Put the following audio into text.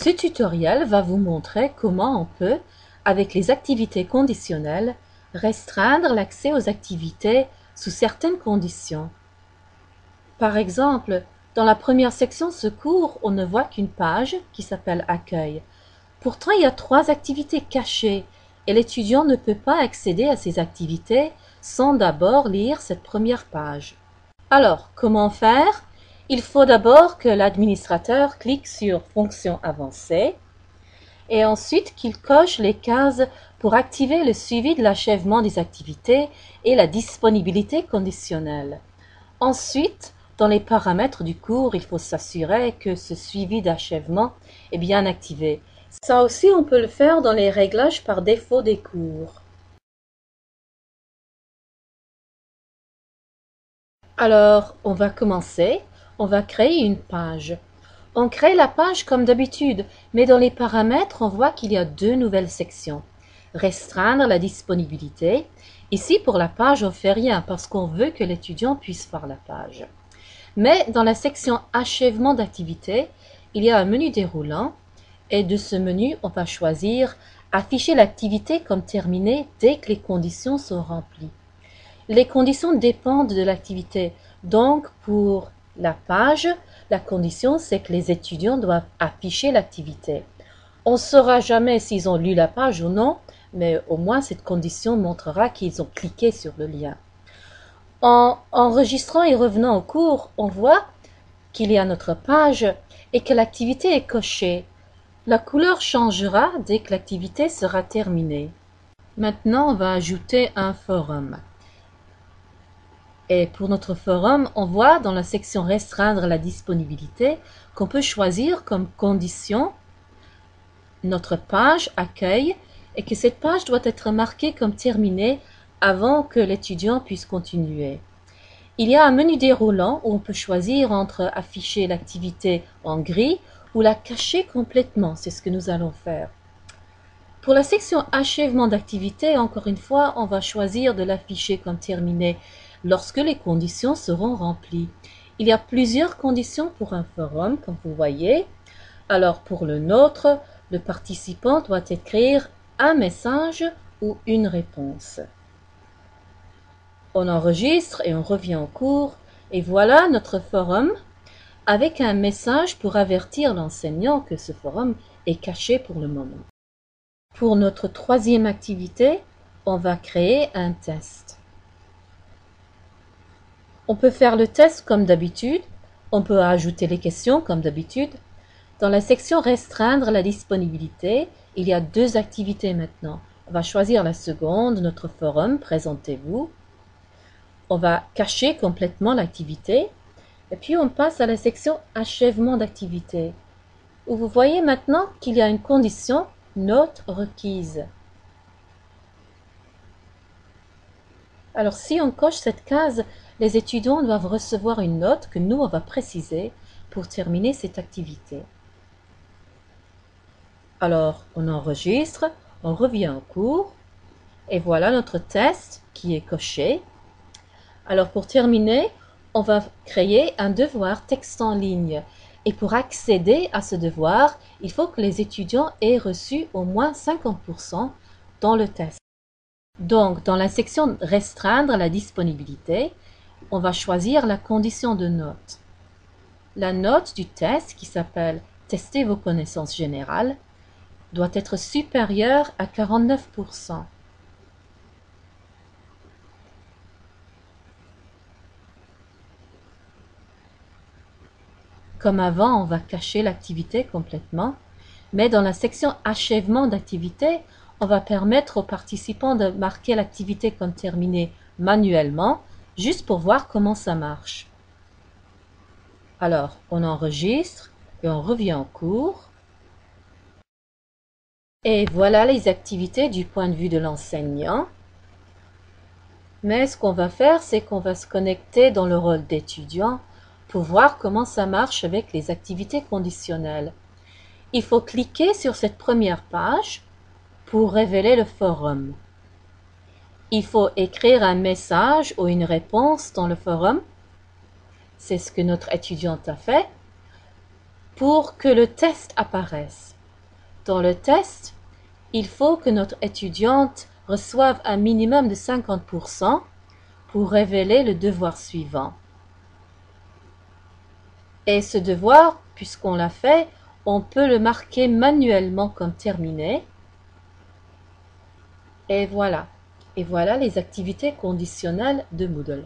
Ce tutoriel va vous montrer comment on peut, avec les activités conditionnelles, restreindre l'accès aux activités sous certaines conditions. Par exemple, dans la première section secours, on ne voit qu'une page qui s'appelle Accueil. Pourtant, il y a trois activités cachées et l'étudiant ne peut pas accéder à ces activités sans d'abord lire cette première page. Alors, comment faire? Il faut d'abord que l'administrateur clique sur Fonction avancée et ensuite qu'il coche les cases pour activer le suivi de l'achèvement des activités et la disponibilité conditionnelle. Ensuite, dans les paramètres du cours, il faut s'assurer que ce suivi d'achèvement est bien activé. Ça aussi, on peut le faire dans les réglages par défaut des cours. Alors, on va commencer. On va créer une page. On crée la page comme d'habitude, mais dans les paramètres, on voit qu'il y a deux nouvelles sections. Restreindre la disponibilité. Ici, pour la page, on fait rien parce qu'on veut que l'étudiant puisse voir la page. Mais dans la section achèvement d'activité, il y a un menu déroulant et de ce menu, on va choisir afficher l'activité comme terminée dès que les conditions sont remplies. Les conditions dépendent de l'activité. Donc, pour la page, la condition, c'est que les étudiants doivent afficher l'activité. On ne saura jamais s'ils ont lu la page ou non, mais au moins cette condition montrera qu'ils ont cliqué sur le lien. En enregistrant et revenant au cours, on voit qu'il y a notre page et que l'activité est cochée. La couleur changera dès que l'activité sera terminée. Maintenant, on va ajouter un forum. Et pour notre forum, on voit dans la section Restreindre la disponibilité qu'on peut choisir comme condition notre page accueil et que cette page doit être marquée comme terminée avant que l'étudiant puisse continuer. Il y a un menu déroulant où on peut choisir entre afficher l'activité en gris ou la cacher complètement. C'est ce que nous allons faire. Pour la section achèvement d'activité, encore une fois, on va choisir de l'afficher comme terminée lorsque les conditions seront remplies. Il y a plusieurs conditions pour un forum, comme vous voyez. Alors pour le nôtre, le participant doit écrire un message ou une réponse. On enregistre et on revient au cours. Et voilà notre forum avec un message pour avertir l'enseignant que ce forum est caché pour le moment. Pour notre troisième activité, on va créer un test. On peut faire le test comme d'habitude. On peut ajouter les questions comme d'habitude. Dans la section Restreindre la disponibilité, il y a deux activités maintenant. On va choisir la seconde, notre forum, présentez-vous. On va cacher complètement l'activité. Et puis on passe à la section Achèvement d'activité, où vous voyez maintenant qu'il y a une condition Note requise. Alors si on coche cette case, les étudiants doivent recevoir une note que nous, on va préciser pour terminer cette activité. Alors, on enregistre, on revient au cours, et voilà notre test qui est coché. Alors, pour terminer, on va créer un devoir texte en ligne. Et pour accéder à ce devoir, il faut que les étudiants aient reçu au moins 50% dans le test. Donc, dans la section Restreindre la disponibilité, on va choisir la condition de note. La note du test, qui s'appelle Tester vos connaissances générales, doit être supérieure à 49%. Comme avant, on va cacher l'activité complètement, mais dans la section Achèvement d'activité, on va permettre aux participants de marquer l'activité comme terminée manuellement juste pour voir comment ça marche. Alors, on enregistre et on revient en cours. Et voilà les activités du point de vue de l'enseignant. Mais ce qu'on va faire, c'est qu'on va se connecter dans le rôle d'étudiant pour voir comment ça marche avec les activités conditionnelles. Il faut cliquer sur cette première page pour révéler le forum. Il faut écrire un message ou une réponse dans le forum. C'est ce que notre étudiante a fait. pour que le test apparaisse. Dans le test, il faut que notre étudiante reçoive un minimum de 50% pour révéler le devoir suivant. Et ce devoir, puisqu'on l'a fait, on peut le marquer manuellement comme terminé. Et voilà. Et voilà les activités conditionnelles de Moodle.